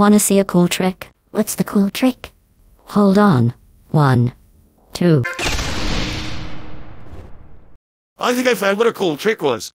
Wanna see a cool trick? What's the cool trick? Hold on. One, two. I think I found what a cool trick was.